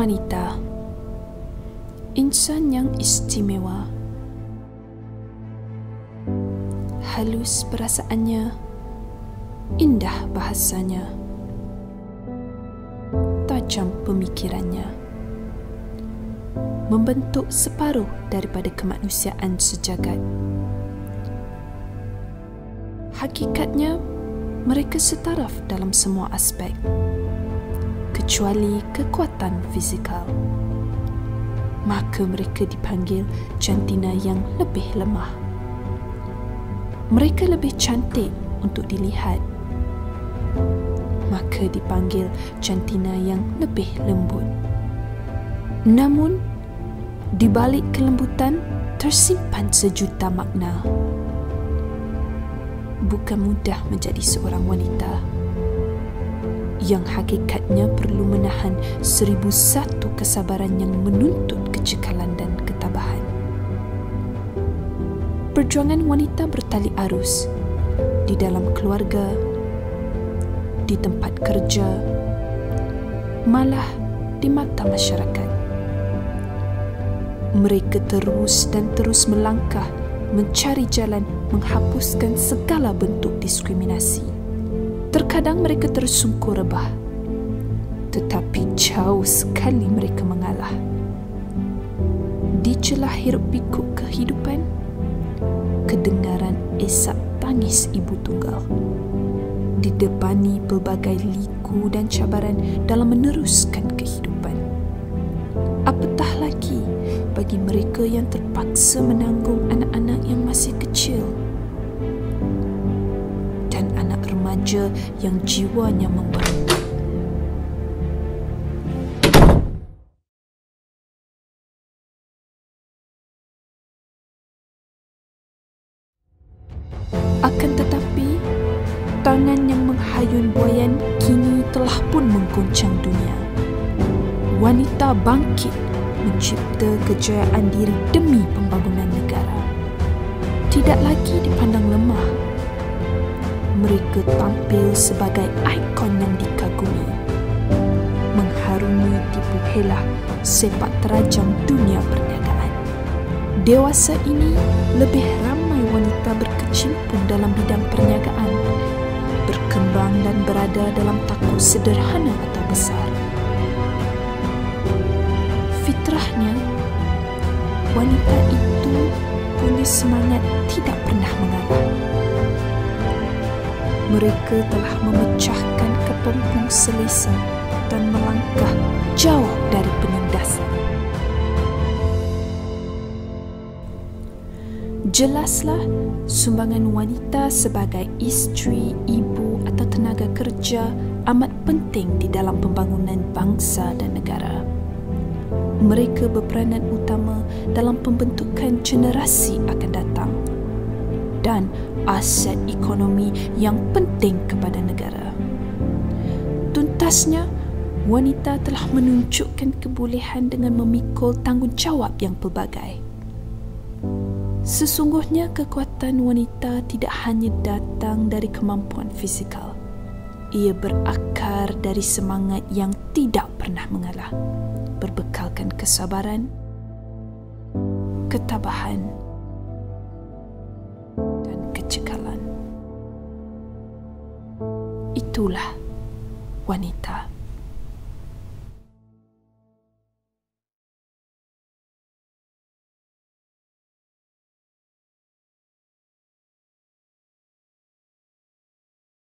Wanita. Insan yang istimewa. Halus perasaannya. Indah bahasanya. Tajam pemikirannya. Membentuk separuh daripada kemanusiaan sejagat. Hakikatnya, mereka setaraf dalam semua aspek kecuali kekuatan fizikal. Maka mereka dipanggil jantina yang lebih lemah. Mereka lebih cantik untuk dilihat. Maka dipanggil jantina yang lebih lembut. Namun, di balik kelembutan tersimpan sejuta makna. Bukan mudah menjadi seorang wanita yang hakikatnya perlu menahan seribu satu kesabaran yang menuntut kecekalan dan ketabahan. Perjuangan wanita bertali arus di dalam keluarga, di tempat kerja, malah di mata masyarakat. Mereka terus dan terus melangkah mencari jalan menghapuskan segala bentuk diskriminasi. Terkadang mereka tersungkur rebah. Tetapi jauh sekali mereka mengalah. Di celah hiruk pikuk kehidupan Kedengaran esak tangis ibu tunggal. Didepani pelbagai liku dan cabaran dalam meneruskan kehidupan. Apatah lagi bagi mereka yang terpaksa menanggung anak-anak yang masih kecil remaja yang jiwanya memberontak. Akan tetapi, tangan yang menghayun buayan kini telah pun mengguncang dunia. Wanita bangkit mencipta kejayaan diri demi pembangunan negara. Tidak lagi dipandang lemah mereka tampil sebagai ikon yang dikagumi. Mengharumi tipu helah sepak terajang dunia perniagaan. Dewasa ini lebih ramai wanita berkecimpung dalam bidang perniagaan, berkembang dan berada dalam takut sederhana atau besar. Fitrahnya, wanita itu punya semangat tidak pernah mengalah mereka telah memecahkan kepompong selesa dan melangkah jauh dari penindasan. Jelaslah sumbangan wanita sebagai isteri, ibu atau tenaga kerja amat penting di dalam pembangunan bangsa dan negara. Mereka berperanan utama dalam pembentukan generasi akan datang dan aset ekonomi yang penting kepada negara. Tuntasnya, wanita telah menunjukkan kebolehan dengan memikul tanggungjawab yang pelbagai. Sesungguhnya kekuatan wanita tidak hanya datang dari kemampuan fizikal. Ia berakar dari semangat yang tidak pernah mengalah. Berbekalkan kesabaran, ketabahan, itulah wanita.